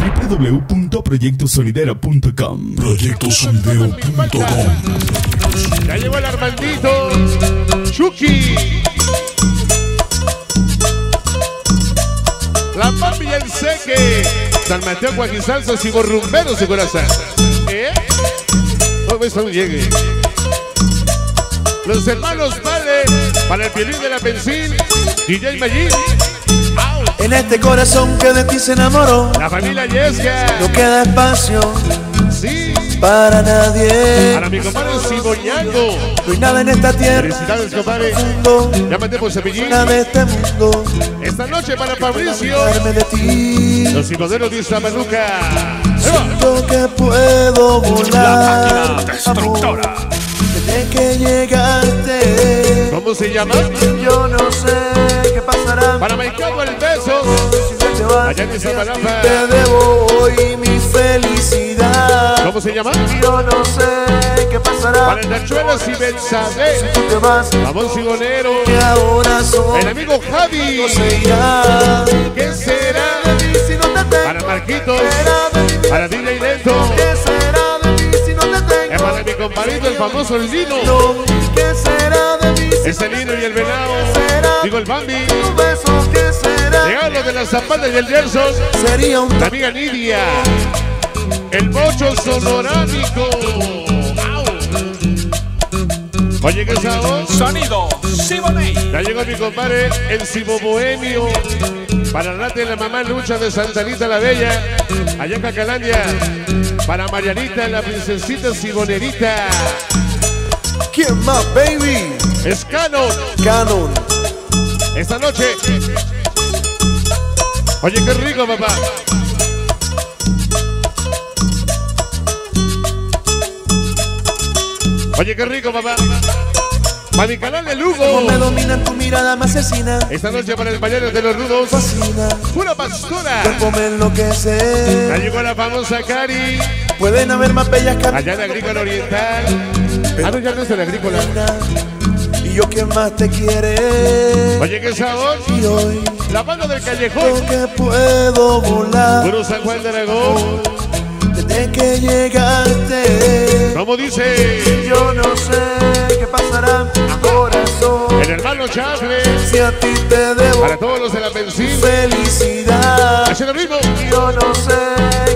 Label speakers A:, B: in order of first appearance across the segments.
A: www.proyectosolidera.com
B: Proyectosonidero.com
C: Ya llegó el Armandito. Chucky. La papi y el seque. San Mateo, Guaquisalzas y Borrumberos de corazón. ¿Eh? Eso llegue. Los hermanos Vale para el violín de la Pensil. DJ Magín.
D: En este corazón que de ti se enamoró,
C: La familia Yesca.
D: no queda espacio
C: Sí.
D: para nadie.
C: Para mi compadre Ciboñango.
D: No hay nada en esta tierra,
C: Felicidades, compadre.
D: mundo,
C: Llámate por Cepillín.
D: nada de este mundo.
C: Esta noche para Fabricio.
D: De ti,
C: Los psicoderos de Iztapaluca.
D: siento que puedo volar.
B: máquina destructora.
D: amor. Desde que llegaste,
C: ¿Cómo se llama?
D: yo no sé qué pasará.
C: Para Maicabo el beso.
D: Si te
C: Allá en Iztapalapa.
D: te debo hoy mi felicidad.
C: ¿Cómo se llama?
D: Yo no sé qué pasará.
C: Para el Nachuelas y Benzabe.
D: Tú te vas,
C: Ramón Sigonero.
D: que ahora soy.
C: El amigo Javi.
D: No.
C: ¿Qué será?
D: de mí si no te tengo?
C: Para Marquitos. Para DJ Lento.
D: ¿Qué será de mí si no te
C: Es
D: tengo?
C: para mi compadrito, el famoso El Lino.
D: ¿Qué será de mí si
C: Es el Lino y el Venado. El Bambi. los de las zapatas y el Gerson.
D: Sería un
C: La amiga Nidia. El bocho sonorámico. Oye, ¿qué sabor?
B: Sonido Siboney.
C: Ya llegó mi compadre, el Cibo Bohemio. Para Rate la mamá Lucha de Santa Anita la Bella. Allá en Cacalandia. Para Marianita, la princesita Sibonerita.
D: ¿Quién más, baby?
C: Escano.
D: Canon.
C: Esta noche. Oye, qué rico, papá. Oye, qué rico, papá. Para mi canal de Lugo.
D: me domina tu mirada me asesina.
C: Esta noche para el bañero de los rudos.
D: Fascina.
C: Pura pastora.
D: Cuerpo me
C: Ya
D: enloquece.
C: llegó la famosa Cari.
D: Pueden haber más bellas
C: Allá en Agrícola Oriental. Ah, no, ya no es el Agrícola.
D: Y yo quien más te quiere.
C: Oye, qué sabor.
D: Y hoy
C: La banda del callejón.
D: que puedo volar.
C: Puro San Juan de Aragón.
D: Desde que llegaste.
C: Como dice
D: Yo no sé qué pasará, corazón.
C: el hermano Chafle.
D: Si a ti te debo
C: Para todos los de la benzina.
D: felicidad.
C: Hace lo mismo.
D: Yo no sé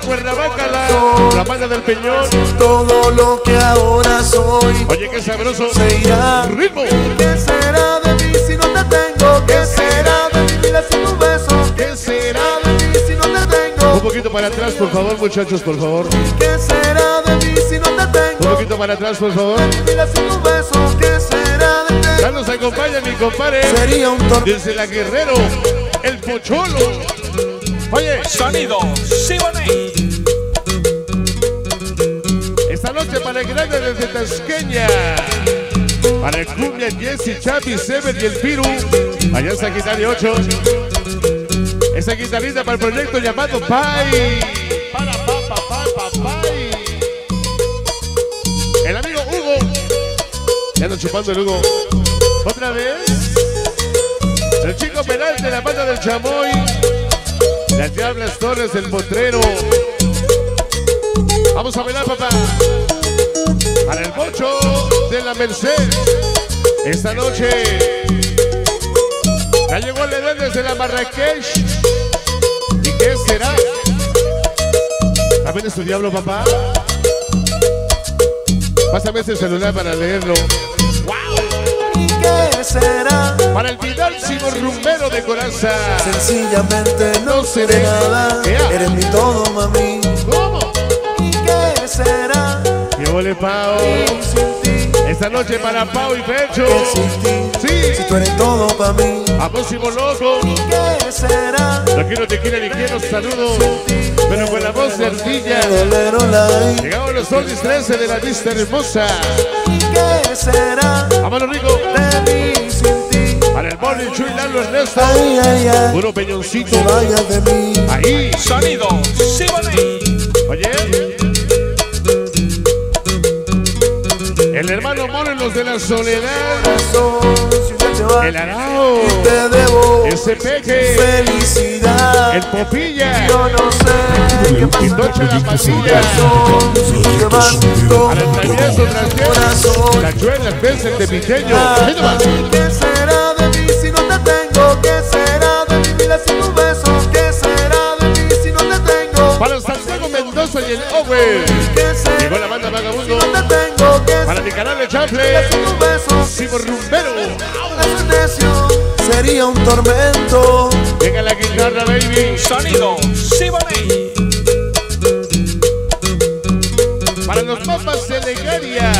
C: de Cuernavaca, la, la banda del Peñón.
D: todo lo que ahora soy.
C: Oye, qué sabroso.
D: Se irá.
C: Ritmo.
D: ¿Qué será de mí si no te tengo? ¿Qué será de mi vida sin tu beso?
C: ¿Qué será?
D: de mí si no te
C: Un
D: tengo?
C: poquito para atrás, por favor, muchachos, por favor.
D: ¿Qué será de mí si no te
C: Un
D: tengo?
C: poquito para atrás, por favor.
D: ¿qué será de ti?
C: Ya nos acompaña mi compadre.
D: Sería un.
C: Desde la Guerrero, el Pocholo. Oye,
B: Sonido Siboney.
C: esta noche para el grande desde Tasqueña. Para el Cumbia, Jesse, Chapi, Seven y el Piru. Allá en Sagitario 8. Esa guitarrita para el proyecto llamado Pai. Para pa, pa, pa, pa, pai. El amigo Hugo. Ya ando chupando el Hugo. Otra vez. El chico penal de la banda del Chamoy. Las Diablas Torres del Potrero. Vamos a bailar, papá. Para el bocho de la Merced. Esta noche. Ya llegó el Edén desde la Marrakech. ¿Y qué será? ¿También es tu diablo, papá? Pásame ese celular para leerlo.
D: ¿Y qué será?
C: Para el Vidal Rumbero de Coraza.
D: Sencillamente no seré nada. Eres mi todo, mami.
C: Ole, Pau! Esta noche para Pau y Pecho. Sí.
D: Si tú eres todo para mí.
C: Loco.
D: ¿Y qué será?
C: No quiero te quiero ni quiero saludo. Pero con la voz de ardilla. Llegaron los solis 13 de la vista hermosa.
D: ¿Y qué será?
C: Rico.
D: De mí sin ti.
C: Para el Morning Chuy Lalo Ernesto.
D: Ay, ay, ay.
C: Puro peñoncito. Ahí.
B: Sonido Siboney.
C: Oye. El hermano Morelos de la Soledad. El Arao.
D: Y te debo
C: Ese peje.
D: felicidad.
C: El Popilla.
D: Yo no sé qué pasa
C: la Pasilla. el travieso trasero.
D: corazón.
C: La chuela, el pez, el. Ahí Mendoza y el Owe.
D: ¿Qué será
C: Llegó la banda Vagabundo. Para mi canal de
D: beso?
C: Simo Rumbero.
D: Sería un tormento.
C: Venga la guitarra, baby.
B: Sonido Siboney.
C: Para los papas de Legaria.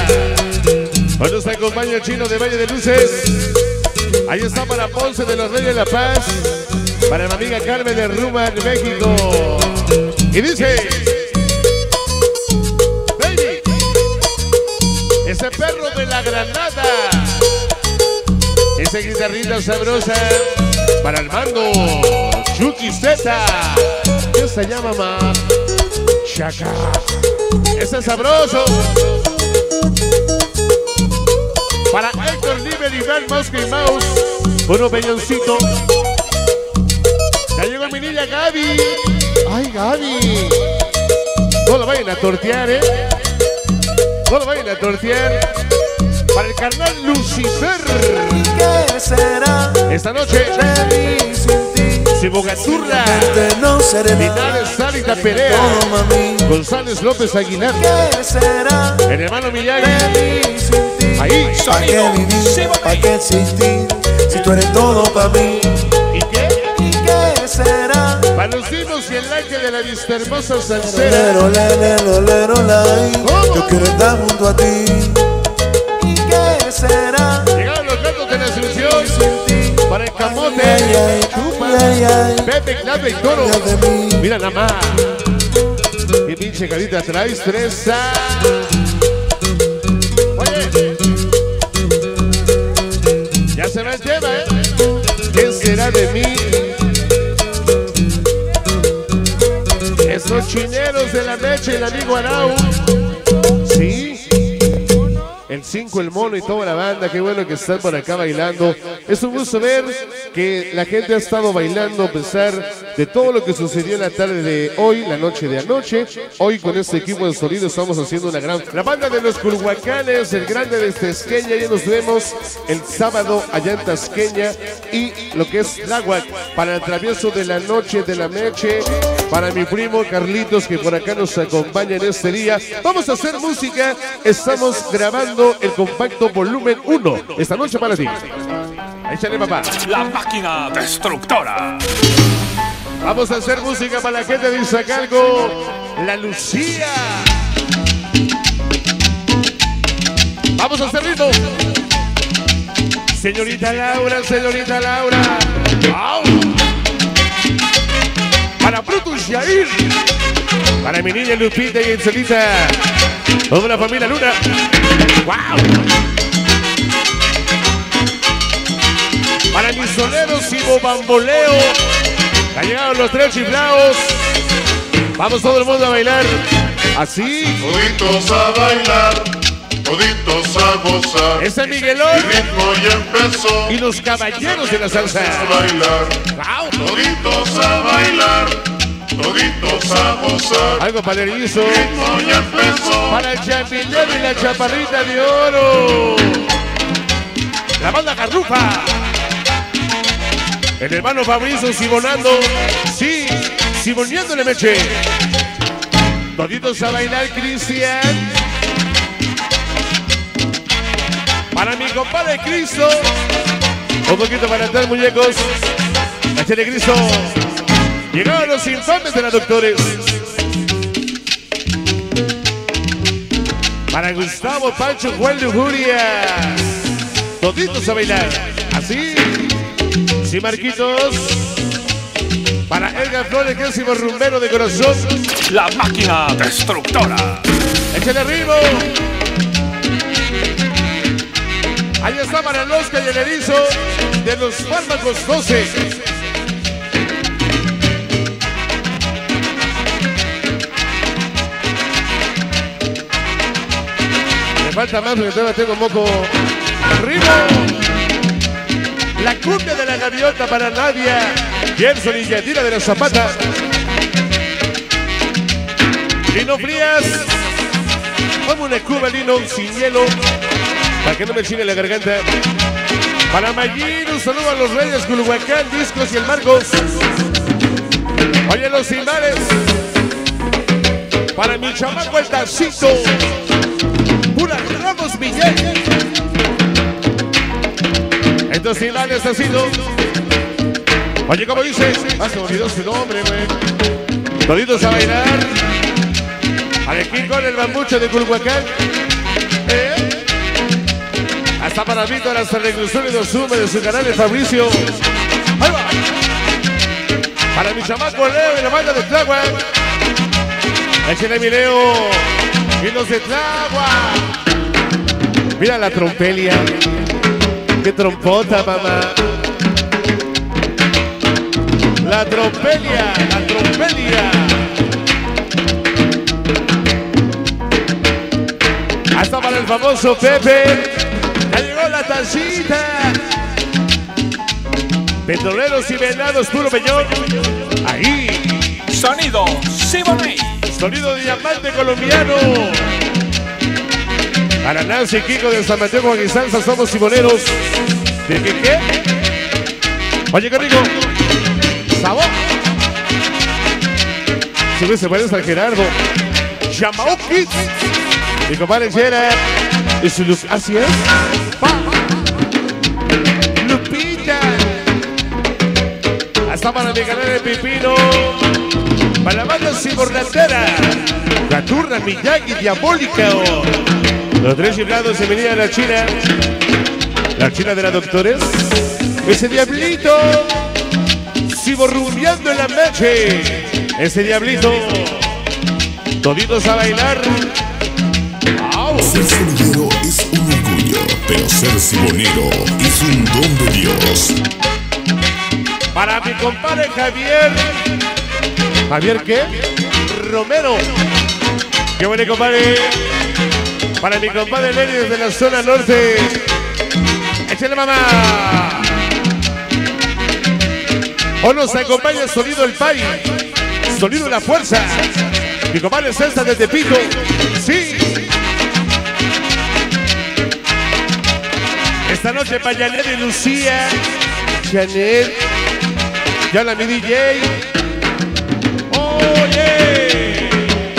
C: Hoy nos acompaña el chino de Valle de Luces. Ahí está para Ponce de los Reyes de la Paz. Para mi amiga Carmen de Ruma, en México. Y dice. Granada. Esa guitarrita sabrosa. Para el mando. Chucky Z. ¿Qué se llama, ma? Chaca. Ese es sabroso. Para Héctor Liber y Val Mouse. Uno peñoncito. Ya llegó mi niña Gaby. Ay, Gaby. No lo vayan a tortear, ¿eh? No lo vayan a tortear. Para el carnal Lucifer.
D: ¿Qué será
C: Esta noche,
D: de mí sin ti?
C: Cibogaturra.
D: Te no.
C: Linares, Sálita Perea. González López Aguilar.
D: ¿Qué será
C: El hermano Miyagi.
D: de mí sin ti?
C: Ahí.
D: ¿Para qué vivir? ¿Para qué existir? Si tú eres todo para mí.
C: ¿Y qué?
D: ¿Y qué será?
C: Para los y el ángel de la vista hermosa salsera.
D: Lero, lero, lero, lai.
C: ¿Cómo?
D: Yo quiero estar junto a ti.
C: Pepe, Clave y Toro. Mira nada más. Qué pinche carita traes, Teresa. Oye. Ya se va el ¿eh? ¿Qué será de mí? Esos chineros de la mecha y el amigo Arau. El 5, el mono y toda la banda, qué bueno que están por acá bailando. Es un gusto ver que la gente ha estado bailando a pesar de todo lo que sucedió en la tarde de hoy, la noche de anoche. Hoy con este equipo de sonido estamos haciendo una gran... La banda de los Culhuacanes, el grande de Tasqueña, ya nos vemos el sábado allá en Tasqueña y lo que es Tláhuac para el travieso de la noche de la Meche, para mi primo Carlitos que por acá nos acompaña en este día. Vamos a hacer música, estamos grabando el compacto volumen 1 esta noche para ti. Échale papá.
B: La máquina destructora.
C: Vamos a hacer música para la gente de Izacalco, La Lucía. Vamos a hacer ritmo. Señorita Laura, señorita Laura. ¡Au! Para Brutus Yair. Para mi niña Lupita y Encelita. Toda la familia Luna. ¡Wow! Para mis soneros y bamboleo. Han llegado los tres chiflados. Vamos todo el mundo a bailar. Así.
E: Toditos a bailar, toditos a gozar.
C: Ese
E: El
C: Miguelón
E: ritmo ya empezó
C: y los caballeros de la
E: a
C: salsa.
E: bailar.
C: ¡Wow!
E: Toditos a bailar, toditos a gozar.
C: Algo para el.
E: El ritmo empezó
C: Para el champiñón y la chaparrita de oro. La banda Carrufa. El hermano Fabrizio Simonando. Sí, Simoneándole Meche. Toditos a bailar, Cristian. Para mi compadre Cristo. Un poquito para entrar, muñecos. Échale Cristo. Llegaron los infames de la doctores. Para Gustavo Pancho Juan Lujuria. Toditos a bailar. Sí, Marquitos. Para Edgar Flores, que es el rumbero de corazón.
B: La máquina destructora.
C: Échale arriba. Ahí está para el erizo de los fármacos 12. Me falta más porque todavía tengo moco arriba. La cumbia de la gaviota para Nadia. Gerson y Yadira de la Zapata. Lino Frías. Vamos una cuba, Lino, sin hielo. Para que no me chine la garganta. Para Mayín, un saludo a los Reyes Culhuacán, Discos y el Marcos. Oye, los Cimares. Para mi chamaco el Tacito. Pura Ramos Miguel. Estos Cimares Tacito. Oye, como dice, ah, se me olvidó su nombre, güey. Toditos a bailar. Aquí con el bambucho de Culhuacán. ¿Eh? Hasta para Víctor, hasta la inclusión de Osume de su canal de Fabricio. Ahí va. Para mi chamaco Leo y la banda de Tlagua. Échale mi Leo. Y los de Tlagua. Mira la trompelia. Qué trompota, mamá. La trompelia, la trompelia. Hasta para el famoso Pepe. Ya llegó la tacita. Petroleros y venados, puro peñón. Ahí.
B: Sonido Siboney.
C: Sonido de diamante colombiano. Para Nancy Kiko de San Mateo con Guisanza somos simoneros. ¿De qué? Oye, qué rico. Sabor. Si se parece a Gerardo. Yamao Kids. Mi compadre Gerard. Y su luz. Así es. Pa. Lupita. Hasta para mi canal de Pipino. Para la banda Cibordatera. Gaturra, Miyagi, Diabólica. Los tres chiflados se venían a la China. La China de la Doctores. Ese diablito. Ciborrumbeando en la noche. Ese diablito. Toditos a bailar.
A: Ser sonidero es un orgullo, pero ser sibonero es un don de Dios.
C: Para mi compadre Javier. ¿Javier qué? Romero. Qué bueno, compadre. Para mi compadre Lenny desde la zona norte. Échale mamá. Hoy nos acompaña el sonido del país. Sonido la fuerza. Mi compadre César de Tepito. Sí. Esta noche para Janet y Lucía. Janet. Ya la mi DJ. Oye.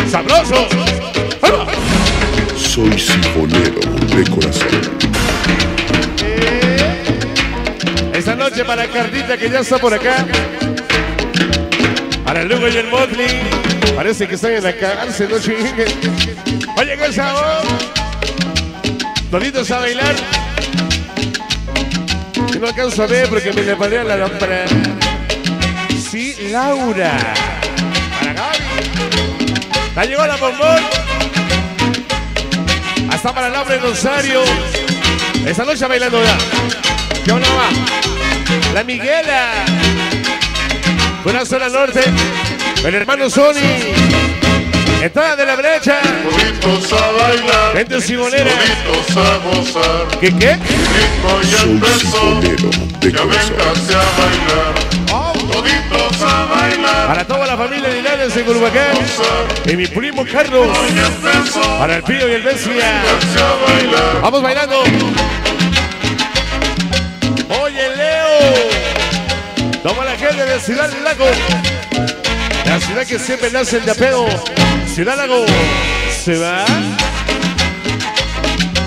C: Sabroso. ¡Ahí va!
A: Soy sibonero de corazón.
C: Esta noche para Carlita que ya está por acá. Para el Lugo y el Motley. Parece que están en la cárcel, no chinguen. Oye, qué sabor. Toditos a bailar. Yo no alcanzo a ver porque me le palea la lámpara. Sí, Laura. Para Gaby. Ya llegó la bombón. Hasta para Laura y Rosario. Esta noche bailando ya. ¿Qué onda va? La Miguela. Buena zona norte. El hermano Sony. Entrada de la brecha.
E: Toditos a bailar.
C: Gente simonera.
E: Toditos a gozar.
C: ¿Qué qué?
E: Ritmo empezó.
A: sibonero de
E: Ya véngase a bailar. Bailar.
C: Para toda la familia de Linares en Culhuacán. Y mi primo Carlos. Para el Pío y el Bessia.
E: Véngase a bailar.
C: Vamos bailando. Oye, Leo. Toma la gente de Ciudad del Lago. La ciudad que siempre nace el de apego. Ciudad Lago. Se va.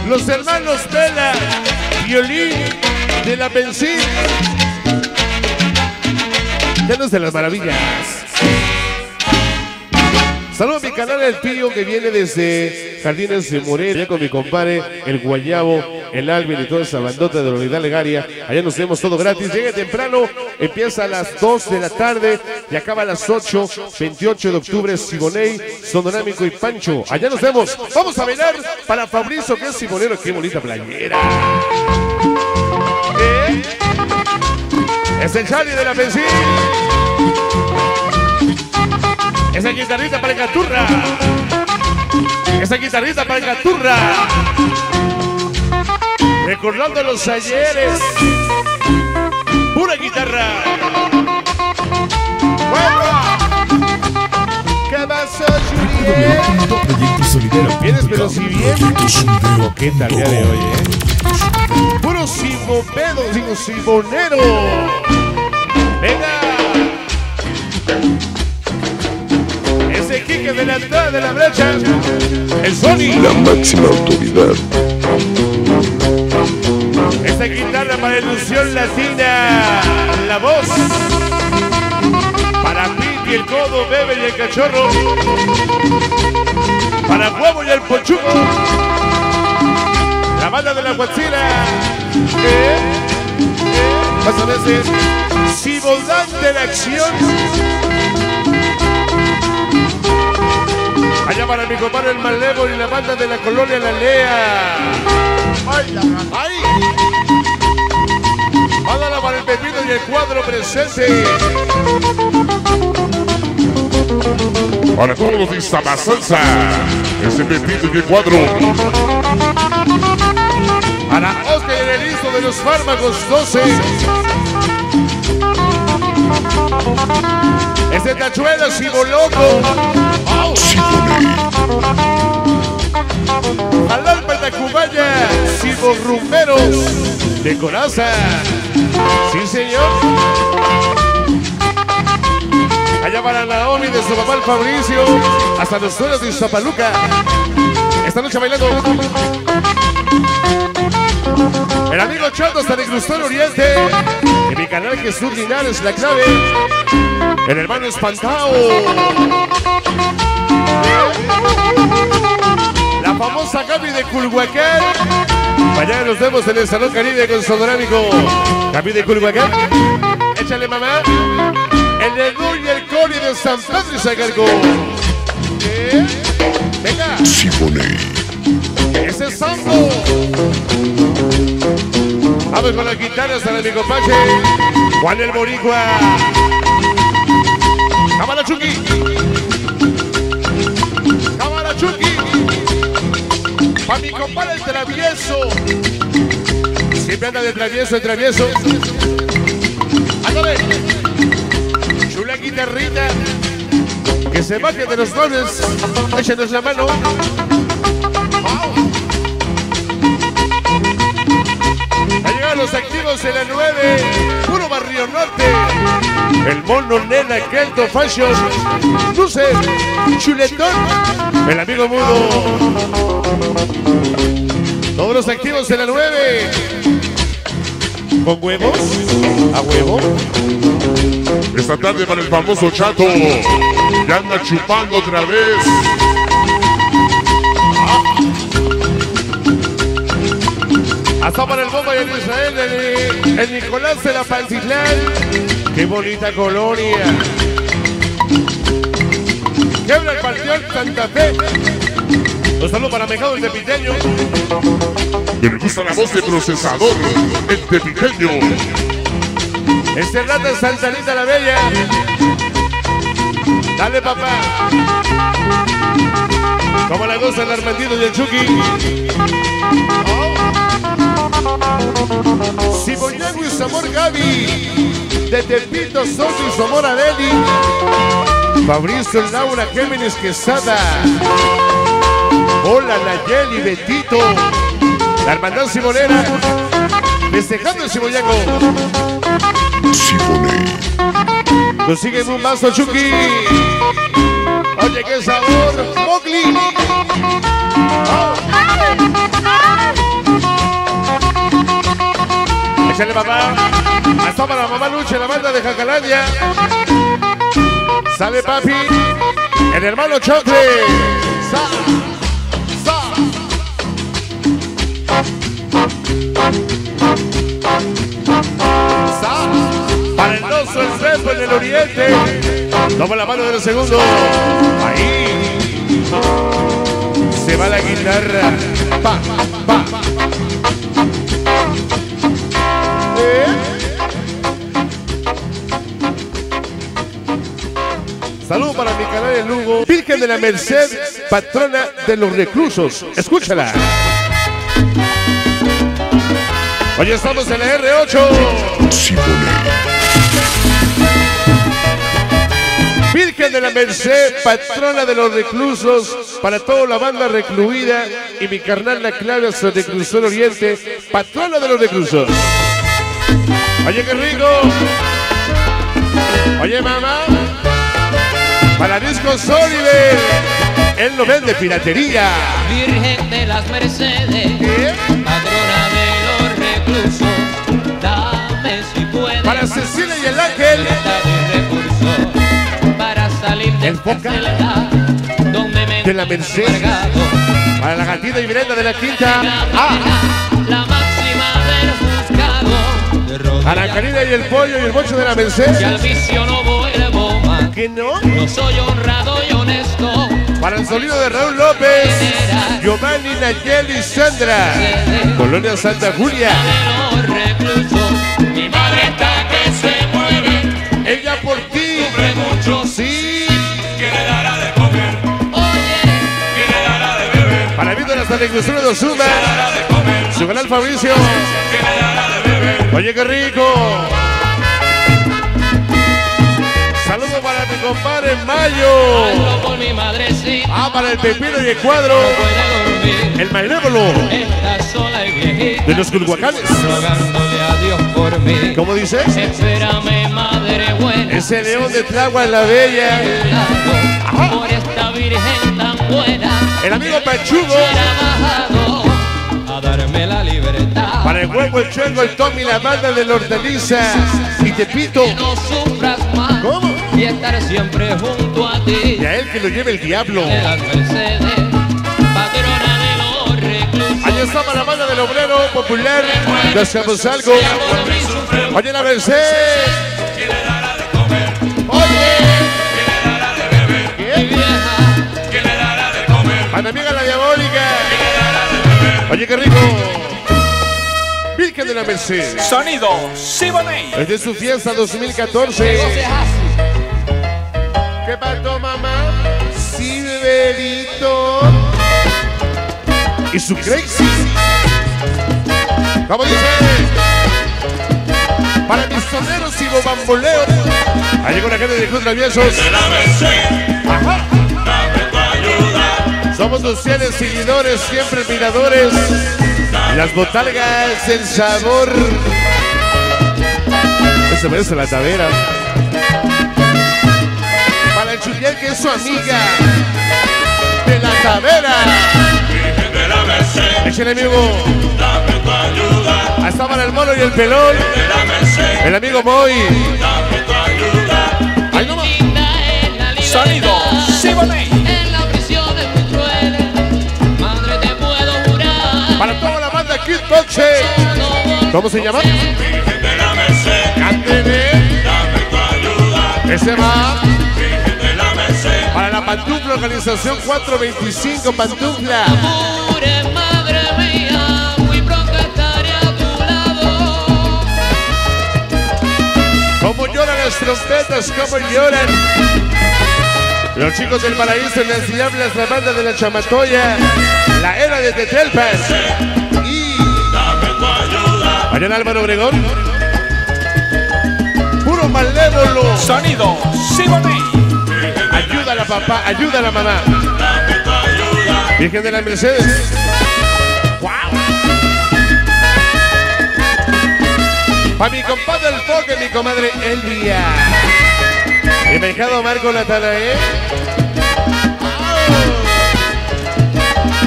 C: Los hermanos Vela, Violín de la Benzín. Llenos de las maravillas. Saludos a mi canal El Pío que viene desde Jardines de Morelia con mi compadre El Guayabo, el Alvin y toda esa bandota de la unidad legaria. Allá nos vemos todo gratis. Llegue temprano, empieza a las 2 de la tarde y acaba a las 8, 28 de octubre, Siboney, Sondonámico y Pancho. Allá nos vemos. Vamos a bailar para Fabricio, que es Sibonero. Qué bonita playera. Es el Charlie de la Pensil. Esa guitarrita para el Gaturra. Esa guitarrita para el Gaturra. Recordando los ayeres. la guitarra. ¿Qué pasó, Juliet? Vienes, pero si bien coqueta el día de hoy, ¿eh? Puro simbopedo, digo simbonero. Venga. Ese Kike de la entrada de la brecha. El Sony.
A: La máxima autoridad.
C: Esta guitarra para ilusión latina. La voz. Para Piti, el codo, Bebe y el cachorro. Para Huevo y el pochuco. La banda de la guachila. ¿Eh? Más a veces. Simodán de la acción. Allá para mi compadre el Malevo y la banda de la colonia La Lea. ¡Ay! Mándala para el pepino y el cuadro presente.
E: Para todos los de Iztapasalsa, ese pepito y el cuadro.
C: Para Oscar erizo de los fármacos 12. Este tachuelo Loco. Alalpa Tacubaya, Silvo Rumberos de Coraza. Sí, señor. Allá para Naomi de su papá el Fabricio, hasta los suelos de Zapaluca. Esta noche bailando. El amigo Chato hasta de Cruzón Oriente. En mi canal Jesús Linares, la clave. El hermano espantado. La famosa Gaby de Culhuacán. Mañana nos vemos en el Salón Caribe con Sonorámico. Gaby de Culhuacán. Échale mamá. El Edu y el Cori de San Pedro y. ¿Eh? Venga.
A: Siboney.
C: Ese es Sambo. Vamos con las guitarras al amigo Pache. Juan el Boricua. Cámara Chucky. Cámara Chucky. Pa' mi compadre el travieso. Siempre anda de travieso, de travieso. Ándale. Chula guitarrita. Que se baje de los dones. Échenos la mano. Llegaron los activos en la 9, puro barrio norte. El mono nena Kelto Fashion, luces, chuletón, el amigo mudo. Todos los activos en la 9. ¿Con huevos? ¿A huevo?
E: Esta tarde para el famoso Chato. Ya anda chupando otra vez.
C: Hasta para el bomba y el Israel, el, el Nicolás de la Pantitlán. Qué bonita colonia. Quebra el partido Santa Fe. Un saludo para Mejado el de Piteño.
E: Me gusta la voz de procesador, el tepiteño.
C: Este rata es Santa Rita la Bella. Dale, papá. Como la goza el Armandito y el Chucky. Siboyago y Zamor Gaby. De Tepito, Soto y Zamor Adeli. Fabricio Laura Géminis Quesada. Hola, Nayeli, Betito. La hermandad Simonera. Festejando el Siboyago.
A: Siboney.
C: Consiguen un vaso, Chucky. Oye, qué sabor. Mowgli. Oh. Échale, papá. Hasta para mamá Lucha, la banda de Jacalandia. Sale, papi. El hermano Chocle. Sa. Sa. Sa. Para el oso, el cepo en el oriente. Toma la mano del segundo. Ahí. Se va la guitarra. Pa, pa. Saludos para mi canal de Lugo. Virgen de la Merced, patrona de los reclusos. Escúchala. Hoy estamos en la R8.
A: Simonet.
C: Virgen de la Merced, patrona de los reclusos, para toda la banda recluida y mi carnal la clave hasta reclusor oriente, patrona de los reclusos. Oye, qué rico. Oye, mamá. Para Disco Soliver. Él lo vende piratería.
F: Virgen de las Mercedes,
C: ¿Qué?
F: patrona de los reclusos, dame si puedes.
C: Para Cecilia y el Ángel.
F: Para salir de
C: El
F: celda donde me
C: De la Merced.
F: encargado.
C: Para la gatita y Brenda de la Quinta. Ah,
F: La máxima del juzgado.
C: Para Karina y el Pollo y el Bocho de la
F: que
C: Merced.
F: al vicio no.
C: ¿Que no?
F: No soy honrado y honesto.
C: Para el sonido de Raúl López. Giovanni, Nayeli Sandra. Colonia Santa Julia.
F: De mi madre está que se mueve.
C: Ella por ti.
F: Sufre mucho,
C: Sí.
F: oye.
C: Para Víctor hasta la inclusión de Osuna. Su canal Fabricio. Oye, qué rico. Para mi compadre Mayo.
F: mi madrecita.
C: Ah, para el Pepino y el Cuadro.
F: No.
C: El malévolo de los Culhuacanes. ¿Cómo dice?
F: Espérame, madre buena.
C: Ese león de Tlagua la Bella.
F: lado, Por esta virgen tan buena.
C: El amigo Pachugo.
F: A darme la libertad.
C: Para el huevo, el chueco, el Tommy, la banda de la hortaliza. Y
F: no sufras más.
C: ¿Cómo?
F: Y estar siempre junto a ti.
C: Y a él que lo lleve el diablo. Ahí está para la banda del obrero popular. Ya hacemos algo. Oye, la Merced. Oye.
F: vieja.
C: Para mi amiga la diabólica. Oye, qué rico. Virgen de la Merced.
B: Sonido Simonet.
C: Es de su fiesta 2014. Su crazy. ¿Cómo dice? Para mis soneros y bobamboleos. Ahí llegó la gente de Cruz Traviesos. Ajá. Somos los fieles seguidores, siempre admiradores. Las botalgas, el sabor. Ese merece la tavera. Para el Julián, que es su amiga. De la tavera. Échale, amigo. Hasta para el mono y el pelón. El amigo Moy. Ahí nomás.
F: Es.
B: Sonido Simonet.
F: En la prisión es muy cruel. Madre, te puedo jurar.
C: Para toda la banda Kickboxe.
F: No
C: ¿Cómo se llama? Cánteme. Ese va. Para la pantufla, organización 425 pantufla.
F: Madre mía, muy pronto estaré a tu lado.
C: Como lloran las trompetas, como lloran. Los chicos del paraíso en las diablas, la banda de la chamatoya, la era de Tetelpan. Y. En Álvaro Obregón. Puro malévolo.
B: Sonido Simonet.
C: Ayuda a la papá, ayuda a la mamá. Virgen de la Mercedes. ¡Wow! Para mi compadre El Foque, mi comadre Elvia. Mi hijado Marco Natanael. ¡Au!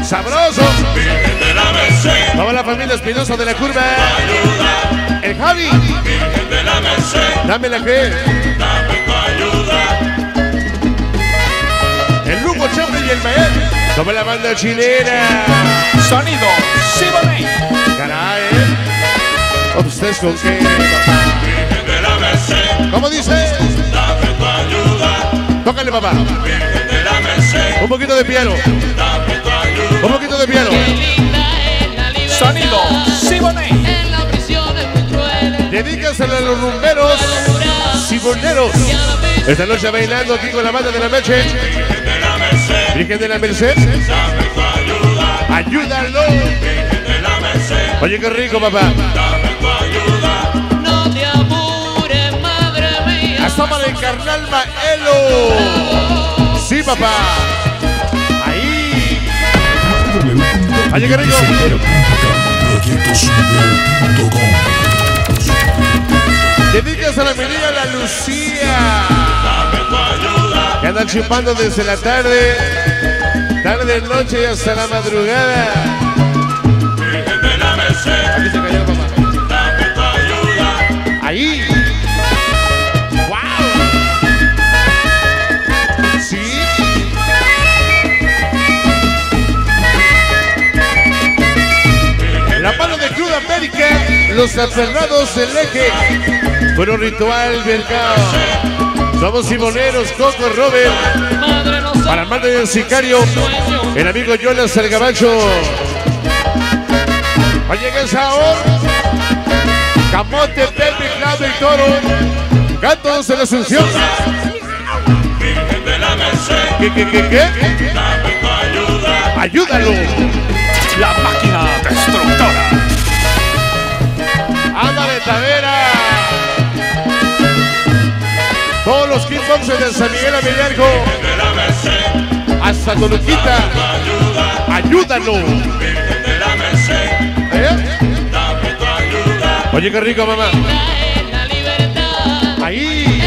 C: ¡Sabroso! Toda la familia Espinosa de la Curva. El Javi. Dame la fe. El Mael. Toma la banda chilena.
B: Sonido Simonet.
C: Caray, ¿eh? ¿Ustedes con qué? ¿Cómo dice? Tócale, papá. Un poquito de piano. Un poquito de piano.
B: Sonido
F: cruel.
C: Dedícaselo a los rumberos, siboneros. Esta noche bailando aquí con la banda de la Meche. Virgen de la Merced. Ayúdalo. Oye, qué rico, papá. No te apures, madre mía. Asómale el carnal Maelo. Sí, papá. Ahí. Oye, qué rico. Dedicas a la menina La Lucía. Que andan chupando desde la tarde. Tarde, noche y hasta la madrugada. Aquí se cayó, papá. Ahí. ¡Wow! Sí. La mano de Cruz América, los aferrados del eje. Bueno, ritual, mercado. Somos simoneros, Coco, Robert. Para el mando del sicario, el amigo Jonas el Gabacho. Oye, que sabor. Camote, Pepe, y Toro. Gatos de la Asunción. ¿Qué, qué, qué, qué? Ayúdalo.
B: La máquina destructora.
C: Ándale, Tavera. Todos los kickboxers de San Miguel Amillargo. Hasta Toluquita. Ayúdalo. ¿Eh? Oye, qué rico, mamá. Ahí.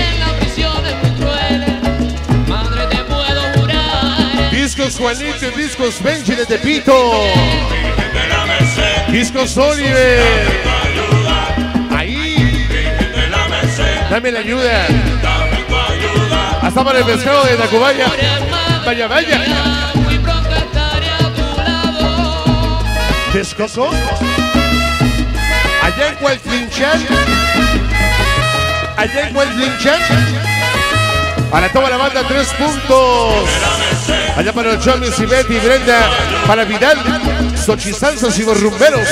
C: Discos Juanito Discos Benji de Tepito. Discos Oliver. Ahí. Dame la ayuda. Hasta para el pescado de Tacubaya. Vaya, vaya.
F: Muy pronto estaré.
C: Descoco. Allá en Cueltlinchan. Allá en Cueltlinchan. Para toda la banda, tres puntos. Allá para los Chomis y Betty Brenda. Para Vidal, Xochisalsas y los rumberos.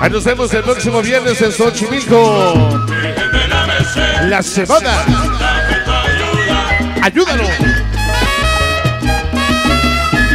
C: Ahí nos vemos el próximo viernes en Xochimilco. La cebada. Ayúdalo.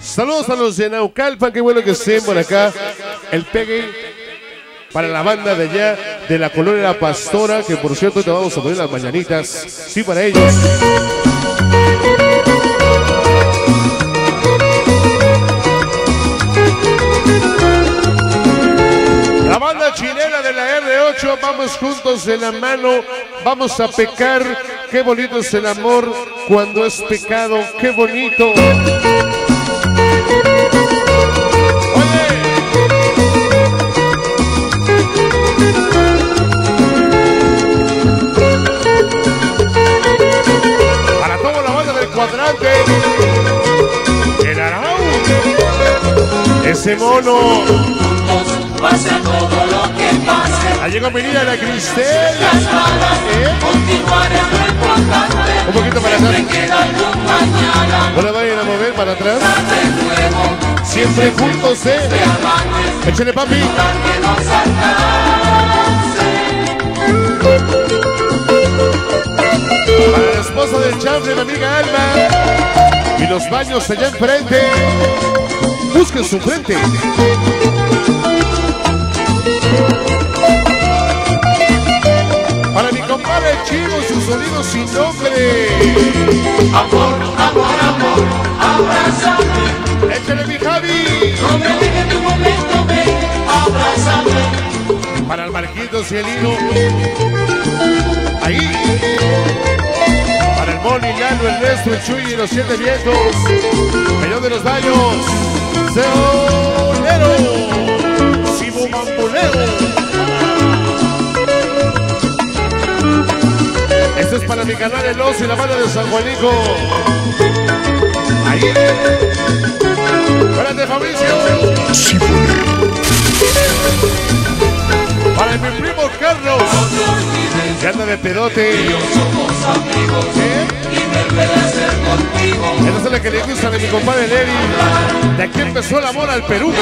C: Saludos a los de Naucalpan, qué bueno que estén por acá. El pegue para la banda de allá de la colonia La Pastora, que por cierto te vamos a poner las mañanitas. Sí, para ellos. La banda chilena de la R8, vamos juntos de la mano, vamos a pecar. Qué bonito es el amor cuando es pecado, qué bonito. Para toda la banda del cuadrante, el Arau, ese mono.
G: Pase todo lo que pase,
C: Ahí llegó mi niña la Cristel. ¿Eh?
G: continuar es lo importante.
C: Un poquito para atrás. Le vayan a mover para atrás. Siempre juntos, eh. Échale, papi. Para la esposa del chambre, mi amiga Alma. Y los baños allá enfrente. Busquen su frente. Sonido sin nombre.
G: Amor, amor, amor, abrázame,
C: Échale, mi Javi.
G: no me dejes un momento, ven, abrázame.
C: Para el el Hilo. Ahí. Para el Moni, Lalo, el Resto, el Chuy y los siete vientos. Peñón de los Baños. Seonero. Sibo Bambolero. Esto es para mi canal El Oso y la banda de San Juanico. Ahí. Espérate, Fabricio. Para mi primo Carlos. Que anda de pedote. ¿Eh? Esa es la que le gusta de mi compadre Levi. De aquí empezó el amor al Perú.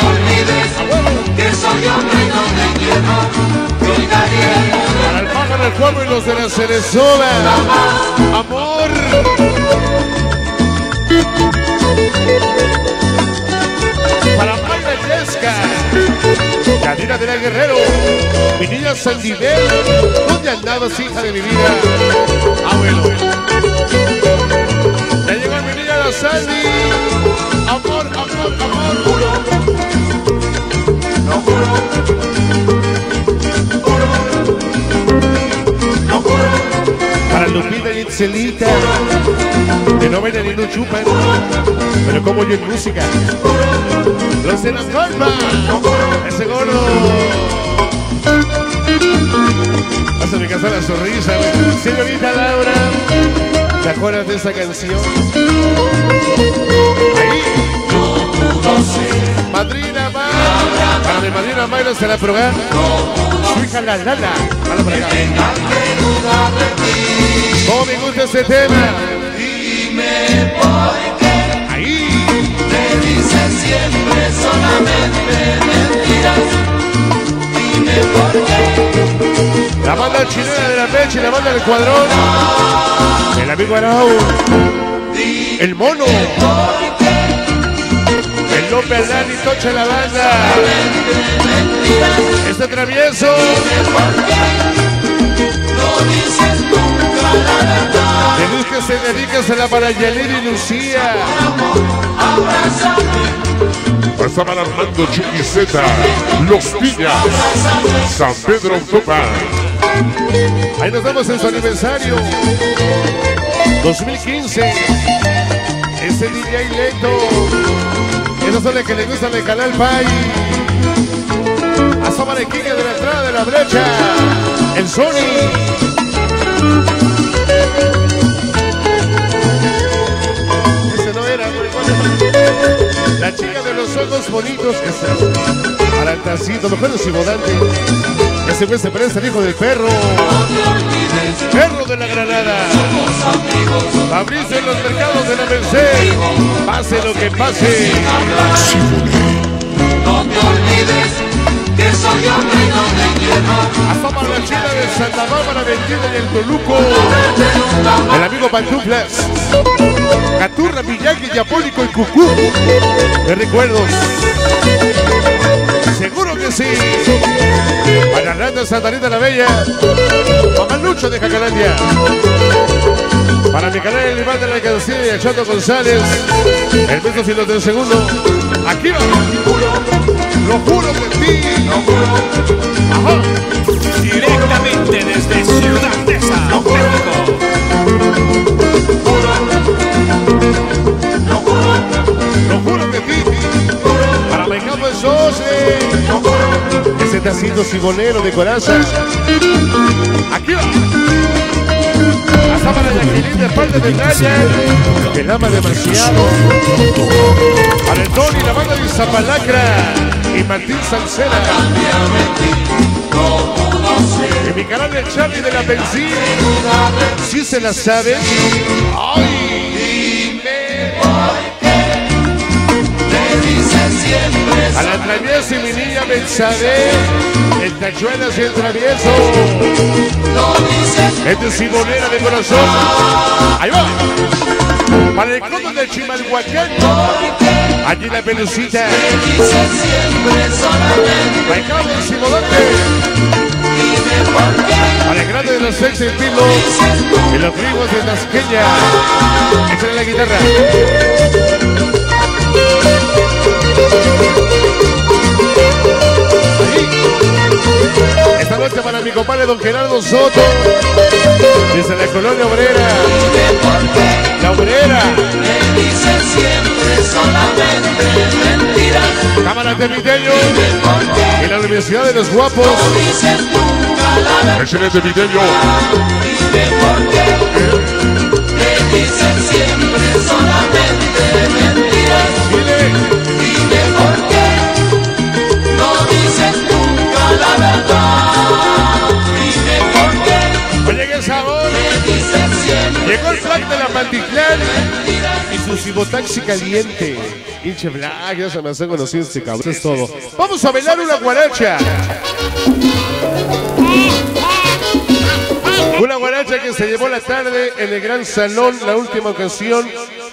C: Para el pájaro, el cuervo y los de la cerezola. Amor. Para Mayra Yesca. Cadena de la Guerrero. Mi niña Sandibel. ¿Dónde andabas, hija de mi vida? Abuelo. Itzelita. Que no bailan ni no chupan. Pero como yo en música. Los de la calma. Ese gordo. Vas a casa la sonrisa. Señorita Laura. ¿Te acuerdas de esa canción? Ahí. Madrina. Para mi madrina Mayra se la probar. Su hija la Lala. Hala por acá. ¿Cómo me gusta ese tema? Ahí. La banda chilena de la leche, la banda del cuadrón. El amigo Arau. El mono. López Aldán y Tocha la banda. Este travieso. Luz que se dedícasela para Yelena y Lucía.
E: Pasaban Armando Chuquiceta, Los Piñas, San Pedro Topa.
C: Ahí nos vemos en su aniversario. 2015. Ese DJ lento. Esos son que le gustan de Canal Pay. Asoma la Quique de la entrada de la brecha. El Sony. La chica de los ojos bonitos. Esa. Arantacito, mejor es Dante. Ese güey se parece al hijo del perro. Perro de la Granada. Fabricio en los mercados de la Merced. Pase lo que pase. Asoma la china de Santa Bárbara vendida en el Toluco. El amigo Pantuflas. Caturra, Miyagi, Diabólico y Cucú. De recuerdos. Seguro que sí. Para Randa Santa Rita la Bella. Mamalucho de Jacalandia. Para mi canal el Iván de la Cancilla y el Chato González. El beso sin los del segundo. Aquí va. Lo juro por ti. Ajá.
B: Directamente desde Ciudad Neza, México.
C: Tacito cibonero de coraza. Aquí va. Hasta para Jacqueline de parte de Ryan. Que la ama demasiado. Para el Tony, la banda de Zapalacra. Y Martín Salcera. Y mi canal de Charlie de la Benzina. Si se la saben. ¡Ay! A la travieso y mi niña Benzabé. El tachuelas y el travieso. Es de Simonera de corazón. Ahí va. Para el codo de Chimalhuacán. Allí la pelucita. Bailado en Simodante. Para el grande de los sex en pilo. Y los gringos de Tasqueña. Échale la guitarra. Esta noche para mi compadre don Gerardo Soto. Desde la colonia obrera. La obrera. Cámara de Viteño. Y la Universidad de los Guapos.
E: Excelente video.
C: Dile. Oye, qué sabor. Llegó el flag de la Panticlán y su cibotaxi caliente. Pinche flag, ya se me hace conocido este cabrón. Eso es todo. Vamos a bailar una guaracha. Una guaracha que se llevó la tarde en el gran salón, la última ocasión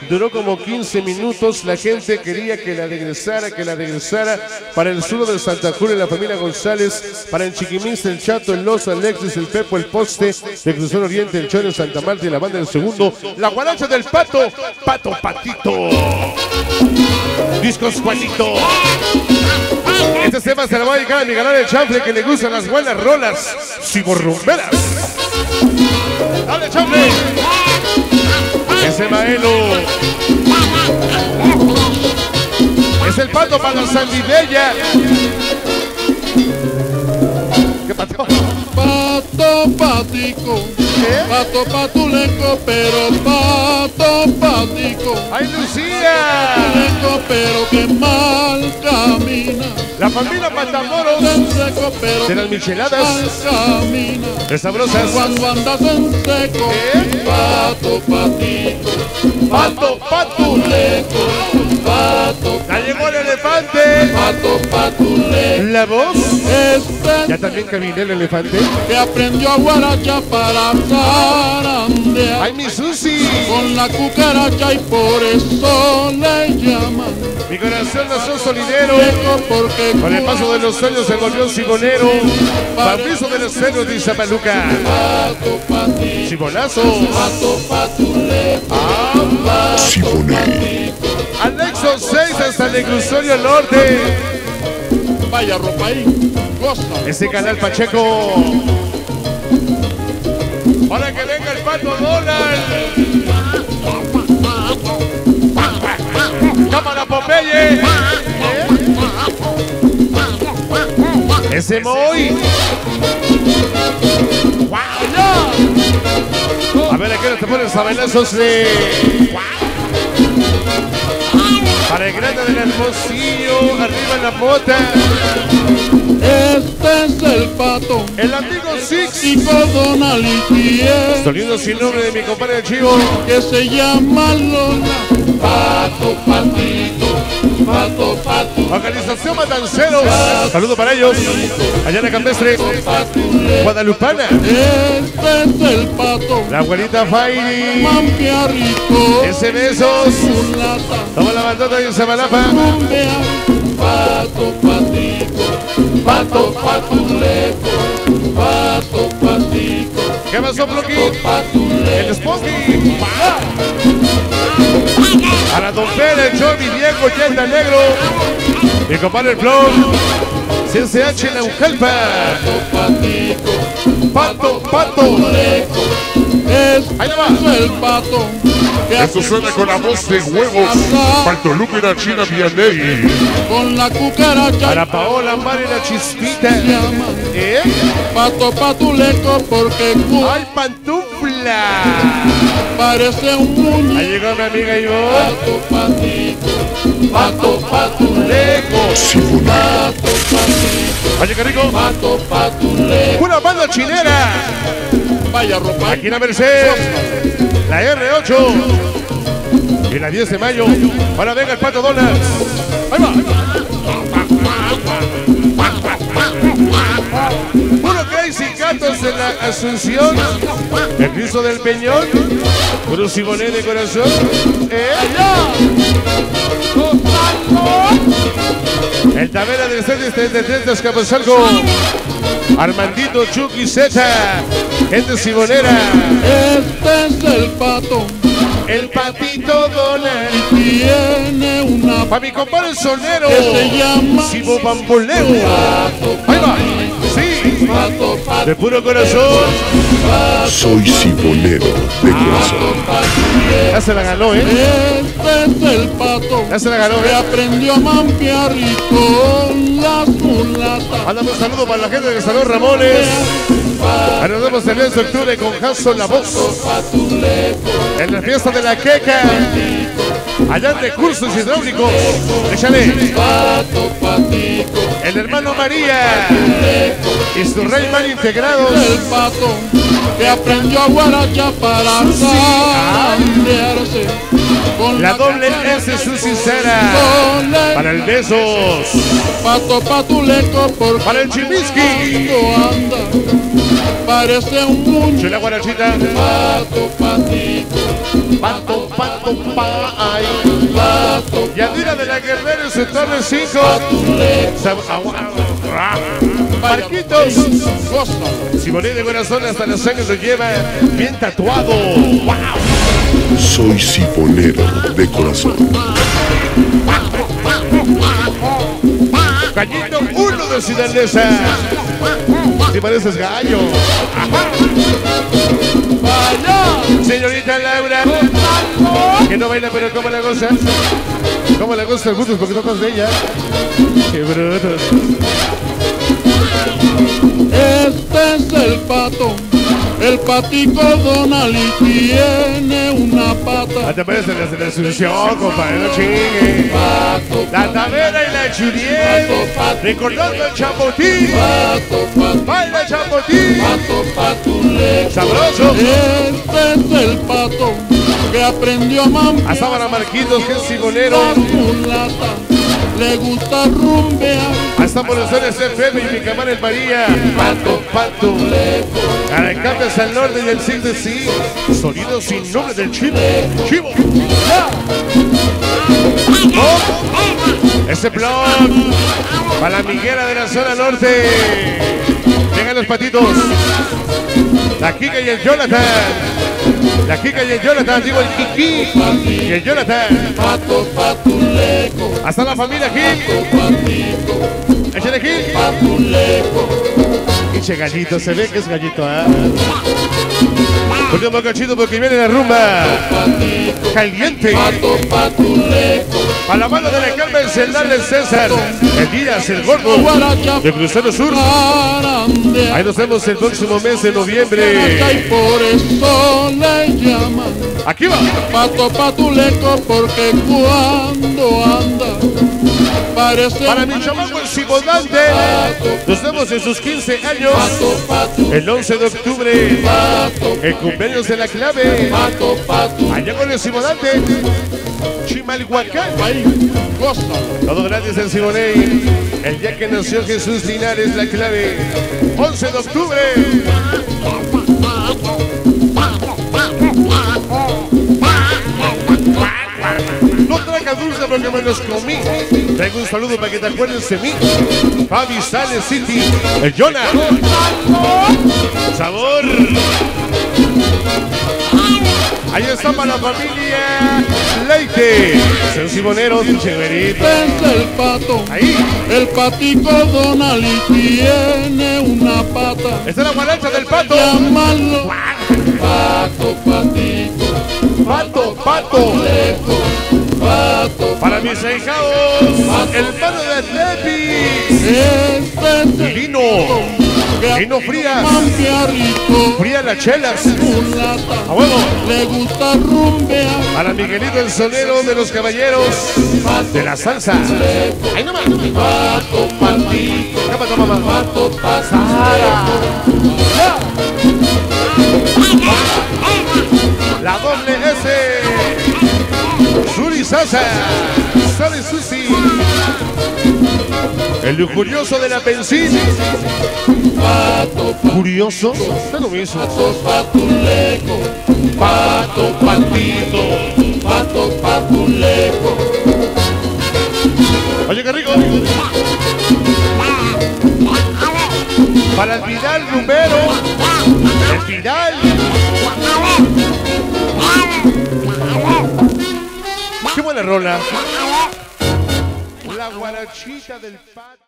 C: Duró como 15 minutos. La gente quería que la regresara, que la regresara. Para el sur del Santa Julia, la familia González. Para el Chiquimista, el Chato, el Los, Alexis, el Pepo, el Poste. De Cruzón Oriente, el el Santa Marta y la banda del segundo. La guaracha del Pato. Pato Patito. Discos Juanito. Este tema se lo va a dedicar a mi canal de chanfle que le gustan las buenas rolas ciborrumberas. Dale, chanfle. Ese maelo. Es el pato para la sandibella. ¿Qué pasó?
H: Pato patico, pato patuleco, pero pato patico,
C: ¡Ay, Lucía! La familia Matamoros de las micheladas sabrosas.
H: Cuando andas en seco,
C: ¿Eh?
H: pato patico,
C: Pato, pato.
H: Pato,
C: Ya llegó el elefante.
H: pato.
C: La voz.
H: Este
C: Ya también caminé el elefante.
H: que aprendió a guaracha para zarandear.
C: ¡Ay, mi Susi!
H: con la cucaracha y por eso le llaman
C: Mi corazón nació solidero.
H: Seco porque
C: Con el paso de los años se volvió simonero. Bautizo de los cerros de Izapaluca.
H: pato patito,
C: Simonazo.
H: pato patule.
C: Anexo 6 hasta el Inclusorio Norte.
H: vaya ropa ahí, goza.
C: Ese canal Pacheco. Para que venga el pato Donald. Cámara Popeye. Ese Moy. A ver, aquí te ponen sabelazos de. Para el grande del hermosillo, arriba en la mota.
H: Este es el pato,
C: El amigo Six.
H: y Fiel,
C: Sonido sin nombre de mi compadre Chivo.
H: que se llama Lola. Pato patito, pato pato,
C: Organización Matanceros. Saludo para ellos. Allá en la Campestre.
H: patule.
C: Guadalupana.
H: Este es el pato,
C: La abuelita
H: mampiarrito,
C: Ese besos. Toma la bandota y se malapa.
H: Cumbia, pato patico, pato patuleco, pato patico,
C: ¿Qué pasó,
H: patuleco.
C: El Smokey. A la Don Pérez, Johnny, Diego, Yenda Negro. Mi compadre el Flow. CCH Ujalpa. Pato, pato.
H: Es
C: Ahí va.
H: el pato
E: Esto suena con la voz de huevos. Paltoluca y la China Vianney.
H: con la cucaracha
C: Para Paola, Mari, la chispita. ¿Eh?
H: pato patuleco porque cu-
C: ¡Ay, pantufla!
H: parece un muñeco.
C: Ahí llegó mi amiga Ivonne.
H: Pato patito, pato patuleco,
A: Siboney.
H: pato patito,
C: rico.
H: pato patuleco.
C: Una banda chinera.
H: Vaya ropa.
C: Aquí la Merced. La R8. Y la 10 de mayo. Ahora venga el pato Donald. Ahí va. Asunción. El Cristo del Peñón. Puro Simoné de corazón. El Tavera del 733 de Escapazalco. Armandito Chucky Z. Gente Simonera.
H: Este es el pato,
C: El patito Donald.
H: tiene una
C: Para mi compadre sonero.
H: que se llama
C: Sibo Bamboleo. Ahí va. Sí.
H: pato, pato,
C: De puro corazón.
A: Soy Sibonero de corazón.
C: Ya se la ganó, ¿eh?
H: Este es el pato
C: Ya se la ganó,
H: que
C: ¿eh?
H: aprendió a mampear y con las mulatas.
C: Mándame un saludo para la gente de Salón Ramones. Ahí nos vemos el 10 de octubre con Hanson La Voz. En la fiesta de la queca. Allá en recursos hidráulicos. Échale. El hermano María. Y su rey mal integrados.
H: el pato que aprendió a guaracha para
C: La doble S su sincera. Para el besos.
H: pato patuleco por
C: Para el chimisqui.
H: parece un mucho
C: Chula guarachita.
H: pato patico
C: Pato, pato, pa, ay.
H: pato
C: Yadira de la Guerrera en su torre 5. Marquitos. Simoní de corazón hasta la sangre lo lleva bien tatuado. ¡Wow!
A: Soy siponero de corazón.
C: Gallito uno de Ciudadesa. Si pareces gallo.
H: vaya
C: Señorita Laura. Que no baila, pero ¿cómo la goza? ¿Cómo la goza? Gustos porque tocas de ella. Qué brutos.
H: Este es el pato, el patico Donald y tiene una pata.
C: La tapera se la selección, compadre, no chingue. La tavera y la churiel. Recordando el chapotín. Baila el chapotín. Sabroso.
H: Este es el pato que aprendió a mamar.
C: Hasta para Marquitos, que es simonero.
H: Le gusta rumbear.
C: Hasta por los zonas FM y Picamar el María. Pato, pato. Arancapes al norte y el Sig de Sí. Sonido sin nombre del chivo. Chivo. Ese blog. Para la miguera de la zona norte. Vengan los patitos. La Kika y el Jonathan. La Kika y el Jonathan. Digo el Kiki. Y el Jonathan. Hasta la familia
H: patito,
C: Échale aquí. Pinche gallito, se ve que es gallito, ¿ah? Último cachito porque viene la rumba. Caliente. A la mano de la Carmen Cerdán del César. El Díaz, el gordo. De Crucero Sur. Ahí nos vemos el próximo mes de noviembre. Aquí va.
H: pato patuleco porque cuando anda parece
C: Para mi chamaco el Cibodante. Nos vemos en sus 15 años. El 11 de octubre. El cumpleaños de la clave. Allá con el Cibodante. Chimalhuacán. Todo gratis en Simonei. El día que nació Jesús Linares, la clave. 11 de octubre. Dulce porque me los comí. Traigo un saludo para que te acuerdes de mí. Fabi Sales City. El Jonah. Sabor. Ahí está para la familia Leite. Son Simoneros, chéverito.
H: es el pato
C: Ahí.
H: el patico Donald y tiene una pata
C: Esta es la guaracha del pato.
H: llámalo pato patito
C: Pato, pato.
H: leco
C: Para mis ahijados, el mano de
H: el
C: Vino.
H: que
C: Vino fría. Las chelas.
H: mulata
C: A huevo.
H: le gusta rumbear
C: Para Miguelito el sonero de los caballeros de la salsa. Ahí nomás.
H: pato patito
C: ¿Qué pasó, mamá?
H: pato
C: La doble S. Suri Salsa. Sale Susi. El lujurioso de la benzina.
H: pato
C: Curioso. Está lo mismo.
H: pato patuleco pato patito pato patuleco
C: Oye, qué rico. Para el Vidal Rumbero. El Vidal. Rola. La guarachita del pato.